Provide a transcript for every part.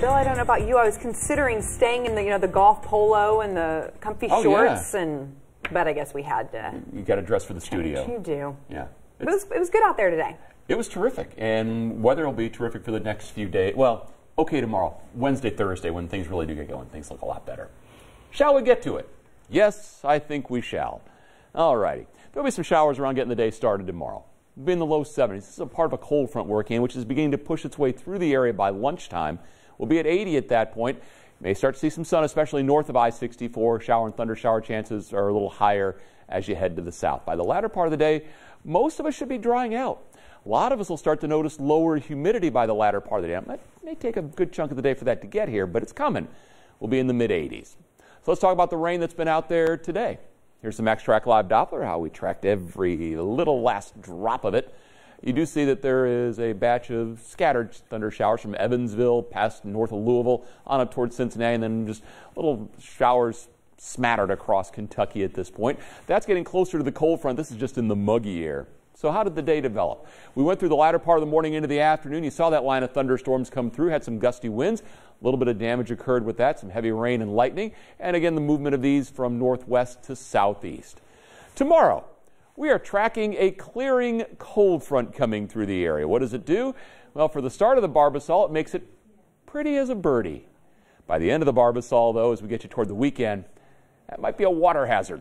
Bill, I don't know about you. I was considering staying in the you know the golf polo and the comfy Oh, shorts, yeah. and but I guess we had to. You got to dress for the studio. You do. Yeah. It was it was good out there today. It was terrific, and weather will be terrific for the next few days. Well, okay, tomorrow, Wednesday, Thursday, when things really do get going, things look a lot better. Shall we get to it? Yes, I think we shall. All righty. There'll be some showers around getting the day started tomorrow. We'll be in the low 70s. This is a part of a cold front working, which is beginning to push its way through the area by lunchtime. We'll be at 80 at that point. May start to see some sun, especially north of I 64. Shower and thunder shower chances are a little higher as you head to the south. By the latter part of the day, most of us should be drying out. A lot of us will start to notice lower humidity by the latter part of the day. It may take a good chunk of the day for that to get here, but it's coming. We'll be in the mid 80s. So let's talk about the rain that's been out there today. Here's some X-Track Live Doppler, how we tracked every little last drop of it. You do see that there is a batch of scattered thunder showers from Evansville past north of Louisville on up towards Cincinnati, and then just little showers smattered across Kentucky at this point. That's getting closer to the cold front. This is just in the muggy air. So how did the day develop? We went through the latter part of the morning into the afternoon. You saw that line of thunderstorms come through, had some gusty winds. A little bit of damage occurred with that, some heavy rain and lightning. And again, the movement of these from northwest to southeast. Tomorrow, we are tracking a clearing cold front coming through the area. What does it do? Well, for the start of the Barbasol, it makes it pretty as a birdie. By the end of the Barbasol, though, as we get you toward the weekend, that might be a water hazard.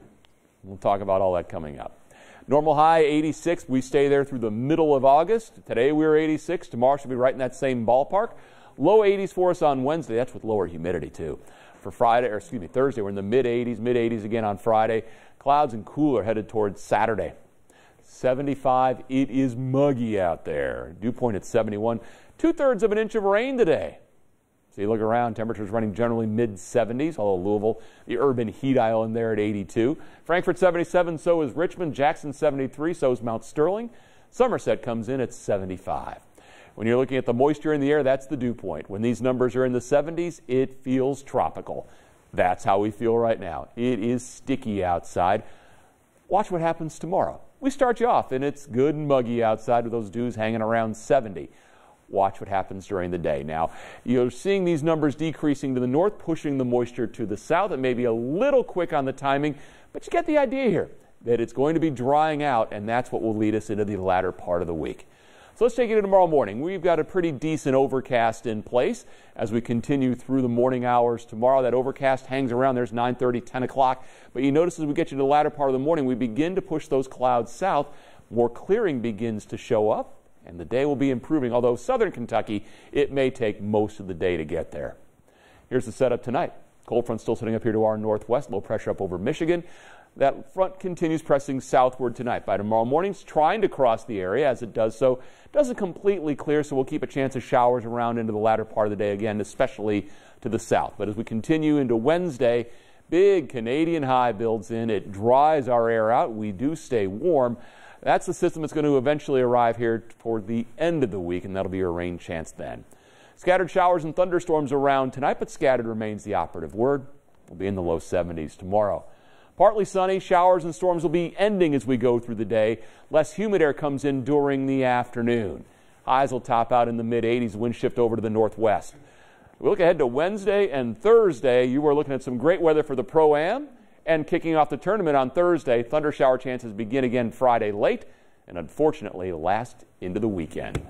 We'll talk about all that coming up. Normal high 86. We stay there through the middle of August. Today we are 86. Tomorrow should be right in that same ballpark. Low 80s for us on Wednesday. That's with lower humidity too. For Friday, or excuse me, Thursday, we're in the mid 80s, mid 80s again on Friday. Clouds and cooler headed towards Saturday. 75. It is muggy out there. Dew point at 71. Two thirds of an inch of rain today. So you look around, temperatures running generally mid 70s, although Louisville, the urban heat island there at 82. Frankfort 77, so is Richmond. Jackson 73, so is Mount Sterling. Somerset comes in at 75. When you're looking at the moisture in the air, that's the dew point. When these numbers are in the 70s, it feels tropical. That's how we feel right now. It is sticky outside. Watch what happens tomorrow. We start you off, and it's good and muggy outside with those dews hanging around 70 watch what happens during the day. Now, you're seeing these numbers decreasing to the north, pushing the moisture to the south. It may be a little quick on the timing, but you get the idea here that it's going to be drying out, and that's what will lead us into the latter part of the week. So let's take it to tomorrow morning. We've got a pretty decent overcast in place as we continue through the morning hours tomorrow. That overcast hangs around. There's 9:30, 10 o'clock. But you notice as we get you to the latter part of the morning, we begin to push those clouds south. More clearing begins to show up and the day will be improving. Although southern Kentucky, it may take most of the day to get there. Here's the setup tonight. Cold front still sitting up here to our northwest, low pressure up over Michigan. That front continues pressing southward tonight. By tomorrow morning, it's trying to cross the area. As it does so, doesn't completely clear, so we'll keep a chance of showers around into the latter part of the day again, especially to the south. But as we continue into Wednesday, big Canadian high builds in. It dries our air out. We do stay warm. That's the system that's going to eventually arrive here toward the end of the week, and that'll be a rain chance then. Scattered showers and thunderstorms around tonight, but scattered remains the operative word. We'll be in the low 70s tomorrow. Partly sunny, showers and storms will be ending as we go through the day. Less humid air comes in during the afternoon. Highs will top out in the mid 80s, wind shift over to the northwest. We look ahead to Wednesday and Thursday. You are looking at some great weather for the Pro Am and kicking off the tournament on Thursday. Thunder shower chances begin again Friday late and unfortunately last into the weekend.